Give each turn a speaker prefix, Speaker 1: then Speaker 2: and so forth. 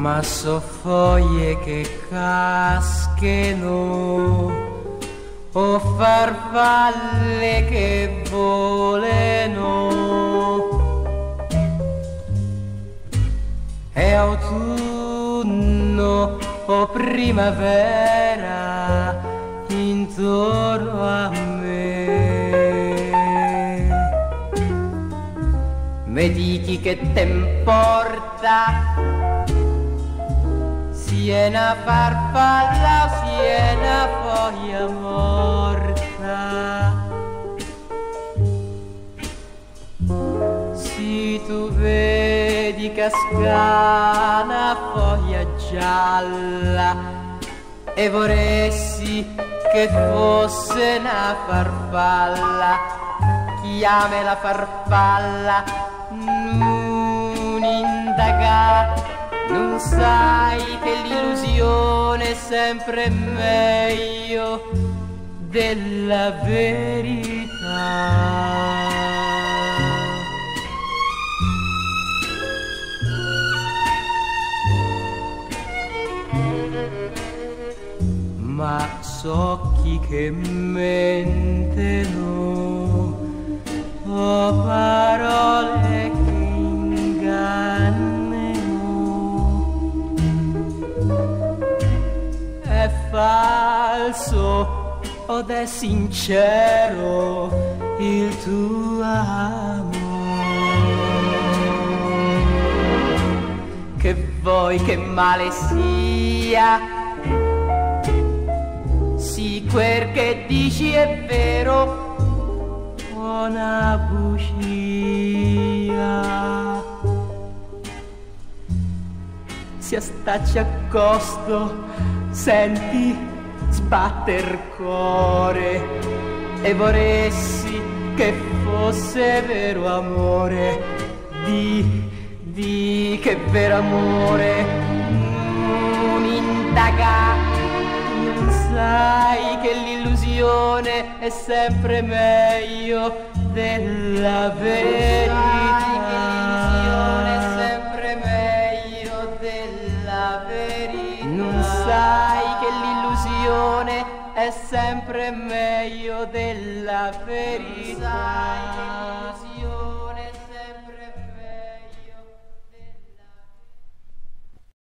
Speaker 1: ma so foglie che cascheno o farfalle che voleno. È autunno o primavera intorno a me. Me dici che t'importa Siena farfalla, siena foglia morta. Si tu vedi cascana foglia gialla e vorresti che fosse una farfalla, chiame la farfalla, non indagare non sai che l'illusione è sempre meglio della verità. Ma so chi che mentono, oh falso od è sincero il tuo amore. Che vuoi che male sia, sì quel che dici è vero, una bugia. Si astacci a costo senti sbatter cuore e vorresti che fosse vero amore. Di di che vero amore. Non indaga non sai che l'illusione è sempre meglio della verità è sempre meglio della verità.